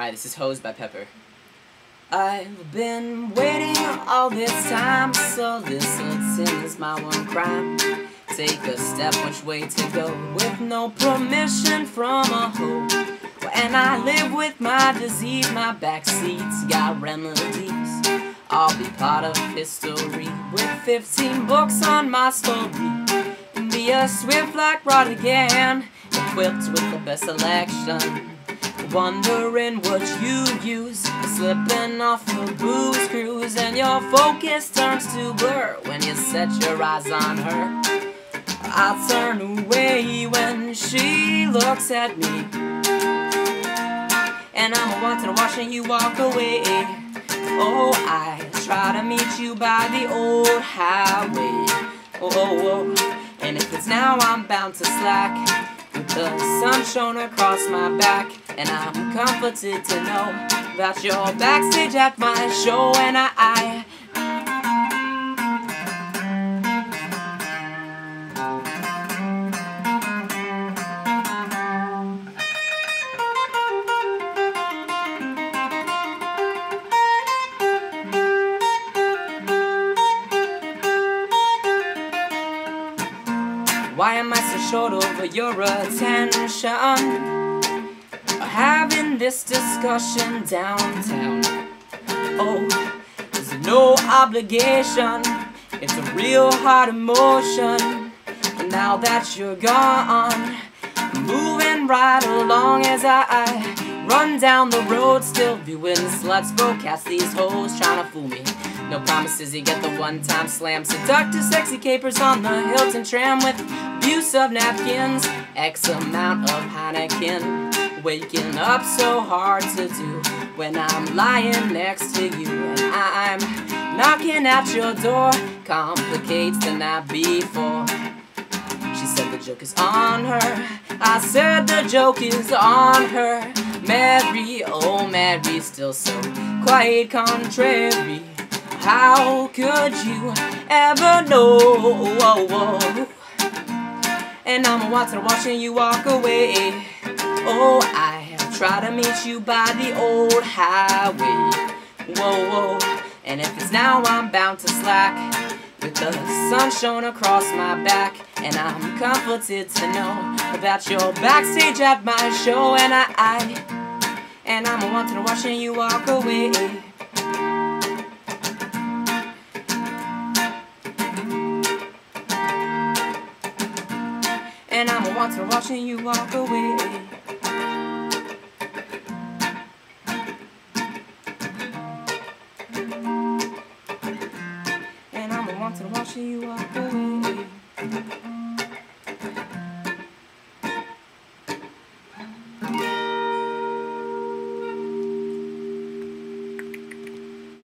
Alright, this is Ho's by Pepper. I've been waiting all this time, so this sin is my one crime. Take a step, which way to go, with no permission from a hoe. And I live with my disease, my backseat's got remedies. I'll be part of history with 15 books on my story. And be a swift like rod again, equipped with the best selection. Wondering what you use, slipping off the booze cruise, and your focus turns to blur when you set your eyes on her. I turn away when she looks at me, and I'm wanting to watch and you walk away. Oh, I try to meet you by the old highway. Oh, oh, oh. and if it's now, I'm bound to slack. The sun shone across my back, and I'm comforted to know that you're backstage at my show, and I, Why am I so short over your attention? Having this discussion downtown. Oh, there's no obligation. It's a real hard emotion. And now that you're gone, I'm moving right along as I run down the road, still viewing sluts broadcast these hoes trying to fool me. No promises, you get the one-time slam. Seductive, sexy capers on the Hilton tram with abuse of napkins, X amount of Heineken. Waking up so hard to do when I'm lying next to you and I'm knocking at your door. Complicates the night before. She said the joke is on her. I said the joke is on her. Mary, oh Mary, still so quite contrary. How could you ever know? And I'm watching, watching you walk away. Oh, I have tried to meet you by the old highway. Whoa, whoa. And if it's now, I'm bound to slack. With the sun shone across my back. And I'm comforted to know that you're backstage at my show. And I, I and I'm wanting, watching you walk away. And I'm watching, watching you walk away. And I'm watching, watching you walk away.